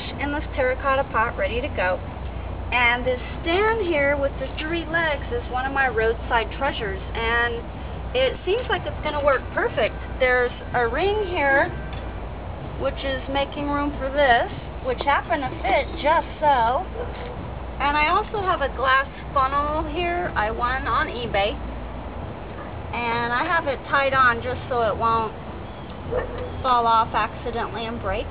ash in this terracotta pot ready to go. And this stand here with the three legs is one of my roadside treasures. And it seems like it's going to work perfect. There's a ring here, which is making room for this, which happened to fit just so. And I also have a glass funnel here I won on eBay. And I have it tied on just so it won't fall off accidentally and break.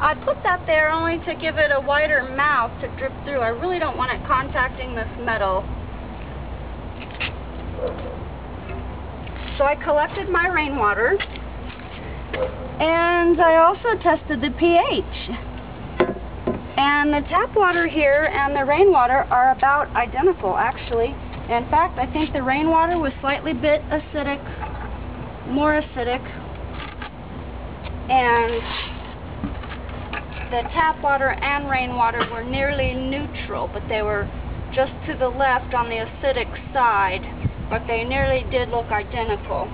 I put that there only to give it a wider mouth to drip through. I really don't want it contacting this metal. So I collected my rainwater. And I also tested the pH. And the tap water here and the rainwater are about identical, actually. In fact, I think the rainwater was slightly bit acidic, more acidic, and the tap water and rainwater were nearly neutral, but they were just to the left on the acidic side, but they nearly did look identical.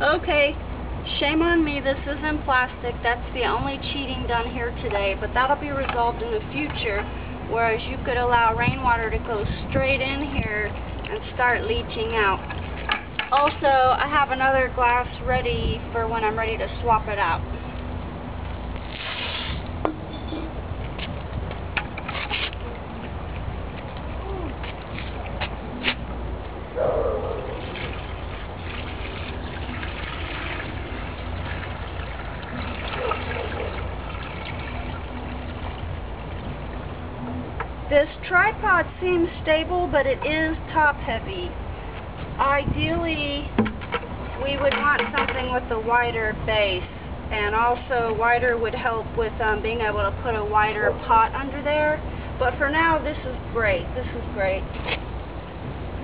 Okay, Shame on me, this isn't plastic. That's the only cheating done here today, but that'll be resolved in the future, whereas you could allow rainwater to go straight in here and start leaching out. Also, I have another glass ready for when I'm ready to swap it out. This tripod seems stable, but it is top heavy. Ideally, we would want something with a wider base, and also wider would help with um, being able to put a wider pot under there. But for now, this is great. This is great.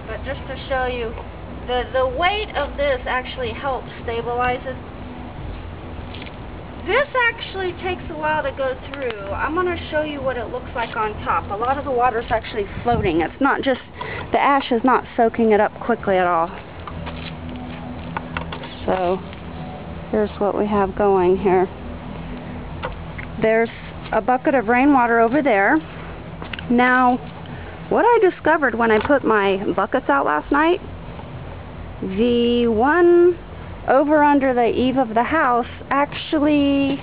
But just to show you, the, the weight of this actually helps stabilize it this actually takes a while to go through. I'm going to show you what it looks like on top. A lot of the water is actually floating. It's not just, the ash is not soaking it up quickly at all. So, here's what we have going here. There's a bucket of rainwater over there. Now, what I discovered when I put my buckets out last night, the one over under the eave of the house actually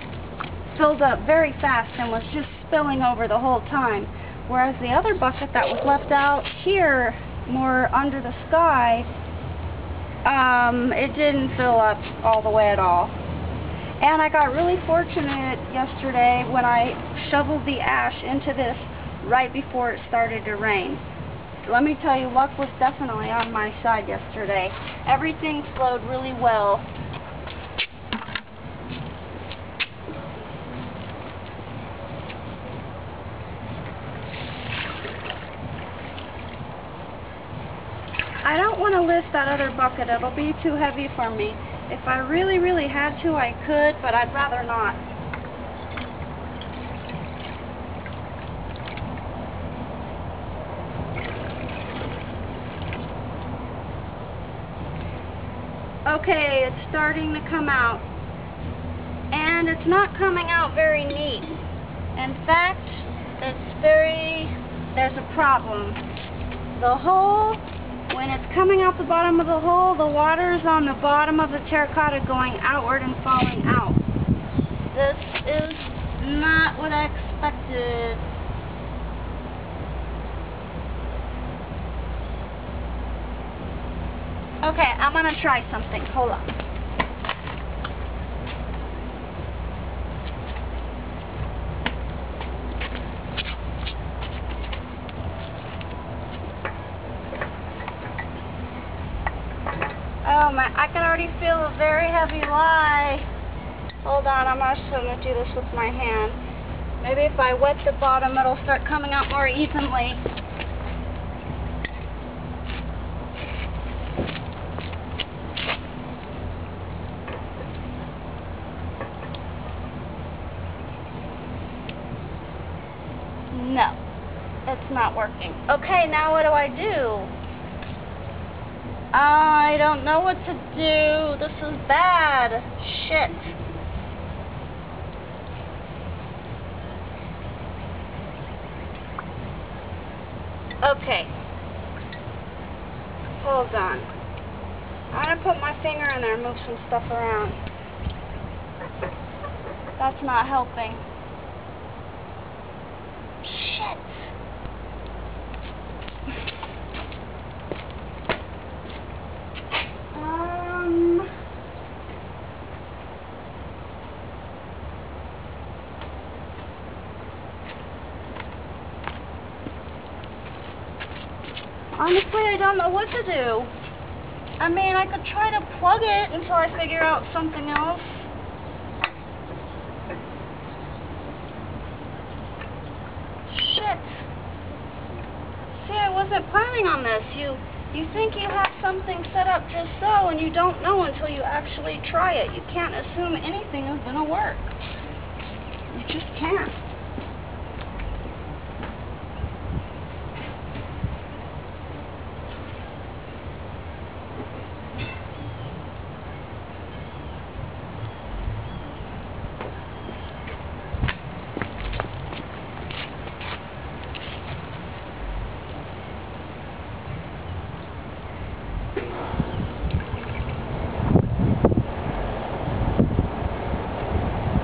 filled up very fast and was just spilling over the whole time. Whereas the other bucket that was left out here, more under the sky, um, it didn't fill up all the way at all. And I got really fortunate yesterday when I shoveled the ash into this right before it started to rain let me tell you, luck was definitely on my side yesterday. Everything flowed really well. I don't want to lift that other bucket. It'll be too heavy for me. If I really, really had to, I could, but I'd rather not. Okay, it's starting to come out. And it's not coming out very neat. In fact, it's very, there's a problem. The hole, when it's coming out the bottom of the hole, the water is on the bottom of the terracotta going outward and falling out. This is not what I expected. Okay, I'm gonna try something. Hold on. Oh my, I can already feel a very heavy lye. I'm just gonna do this with my hand. Maybe if I wet the bottom, it'll start coming out more evenly. No, it's not working. Okay, now what do I do? I don't know what to do. This is bad. Shit. in there and move some stuff around. That's not helping. Shit. Um... Honestly, I don't know what to do. I mean, I could try to plug it until I figure out something else. Shit. See, I wasn't planning on this. You you think you have something set up just so, and you don't know until you actually try it. You can't assume anything is going to work. You just can't.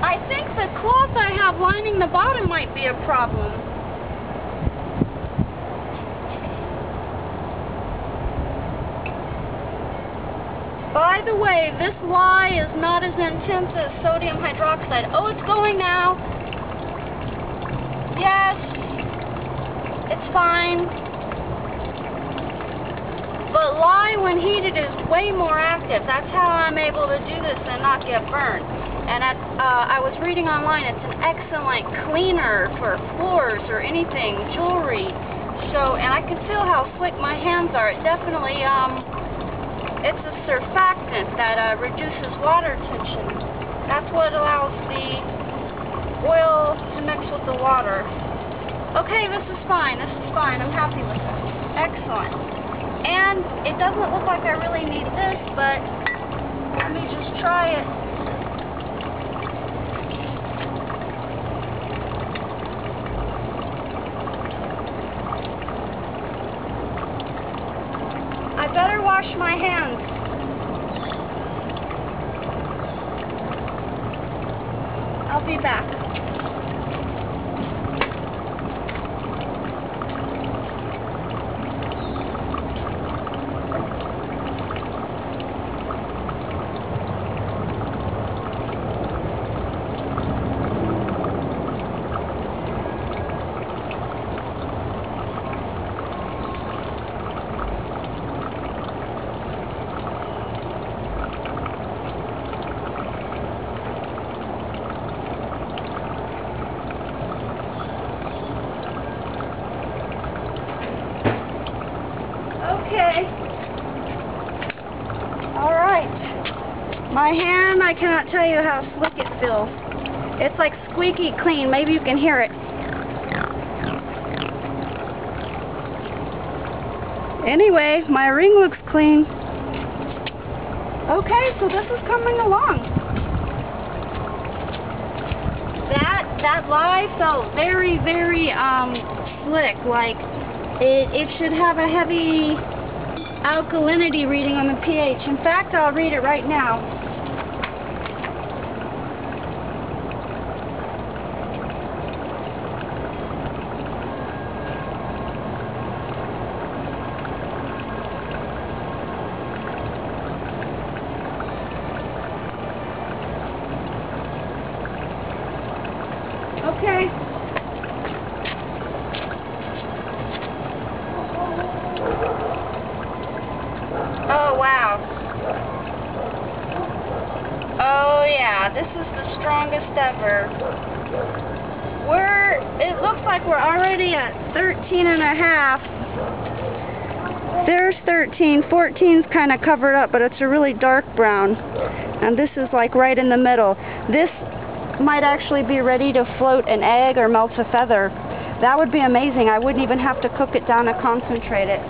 I think the cloth I have lining the bottom might be a problem. By the way, this lye is not as intense as sodium hydroxide. Oh, it's going now. Yes. It's fine. But lye, when heated, is way more active. That's how I'm able to do this and not get burned. And at, uh, I was reading online, it's an excellent cleaner for floors or anything, jewelry. So, and I can feel how slick my hands are. It definitely, um, it's a surfactant that uh, reduces water tension. That's what allows the oil to mix with the water. Okay, this is fine. This is fine. I'm happy with this. Excellent. And it doesn't look like I really need this, but let me just try it. I better wash my hands. I'll be back. Okay. All right. My hand, I cannot tell you how slick it feels. It's like squeaky clean. Maybe you can hear it. Anyway, my ring looks clean. Okay, so this is coming along. That that lye felt very, very um slick. Like it it should have a heavy alkalinity reading on the pH. In fact, I'll read it right now. Okay. Oh, wow. Oh, yeah, this is the strongest ever. We're, it looks like we're already at 13 and a half. There's 13. 14's kind of covered up, but it's a really dark brown. And this is like right in the middle. This might actually be ready to float an egg or melt a feather. That would be amazing. I wouldn't even have to cook it down to concentrate it.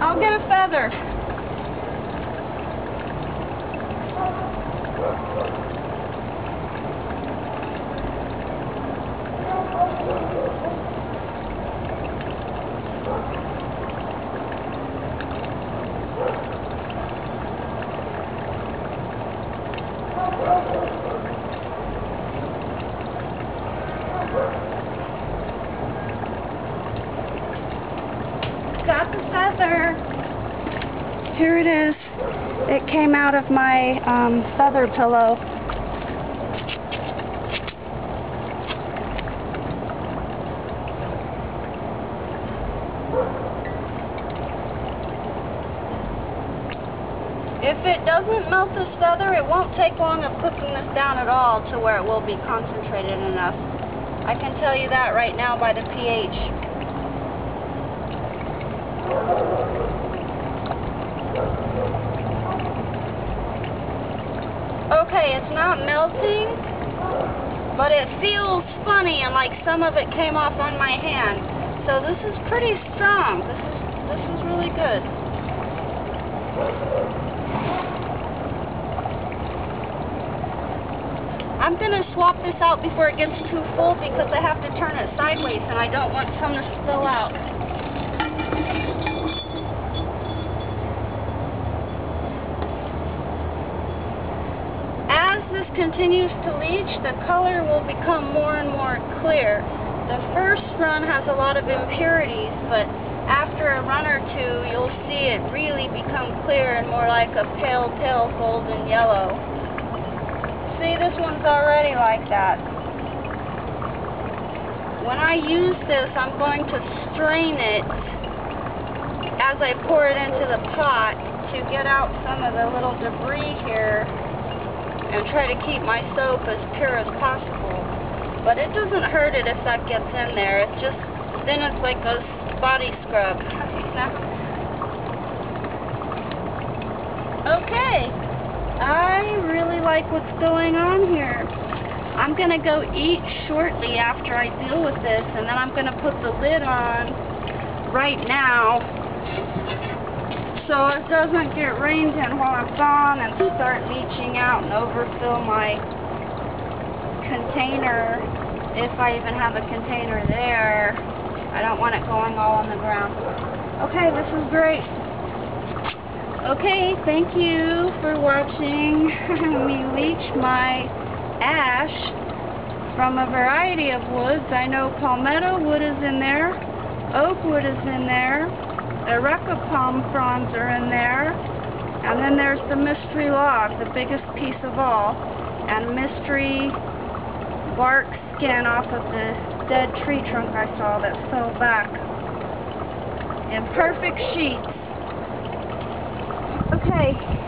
I'll get a feather. Got the feather. Here it is. It came out of my um, feather pillow. If it doesn't melt this feather, it won't take long of cooking this down at all to where it will be concentrated enough. I can tell you that right now by the pH. Okay, it's not melting, but it feels funny and like some of it came off on my hand. So this is pretty strong. This is this is really good. I'm going to swap this out before it gets too full because I have to turn it sideways and I don't want some to spill out. As this continues to leach, the color will become more and more clear. The first run has a lot of impurities, but after a run or two, you'll see it really become clear and more like a pale, pale golden yellow. See, this one's already like that. When I use this, I'm going to strain it as I pour it into the pot to get out some of the little debris here and try to keep my soap as pure as possible. But it doesn't hurt it if that gets in there. It's just, then it's like a body scrub. okay. I really like what's going on here. I'm going to go eat shortly after I deal with this, and then I'm going to put the lid on right now so it doesn't get rained in while I'm gone and start leaching out and overfill my container, if I even have a container there. I don't want it going all on the ground. Okay, this is great. Okay, thank you for watching me leach my ash from a variety of woods. I know palmetto wood is in there, oak wood is in there, Areca palm fronds are in there, and then there's the mystery log, the biggest piece of all, and mystery bark skin off of the dead tree trunk I saw that fell back in perfect sheets. Okay.